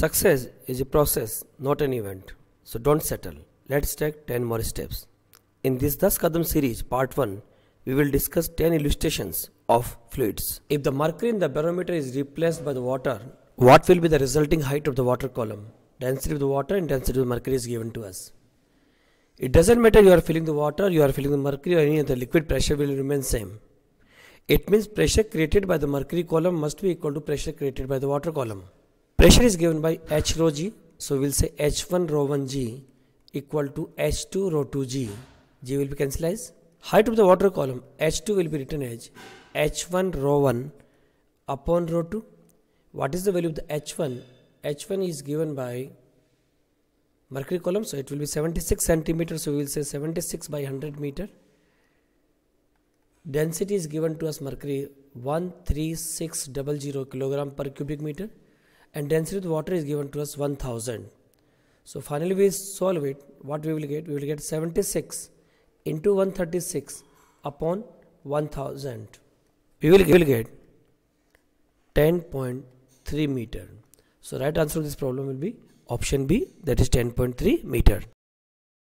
Success is a process, not an event. So don't settle. Let's take 10 more steps. In this Das Kadam series, part 1, we will discuss 10 illustrations of fluids. If the mercury in the barometer is replaced by the water, what will be the resulting height of the water column? Density of the water and density of the mercury is given to us. It doesn't matter you are filling the water, you are filling the mercury or any other liquid pressure will remain same. It means pressure created by the mercury column must be equal to pressure created by the water column. Pressure is given by H rho g. So we'll say H1 rho 1 g equal to H2 rho 2 g. G will be cancelled. as Height of the water column H2 will be written as H1 rho 1 upon rho 2. What is the value of the H1? H1 is given by mercury column so it will be 76 centimeter so we will say 76 by 100 meter density is given to us mercury 13600 kilogram per cubic meter and density of the water is given to us 1000 so finally we solve it. What we will get? We will get 76 into 136 upon 1000 we will, get 10.3 meter. So right answer to this problem will be option B that is 10.3 meter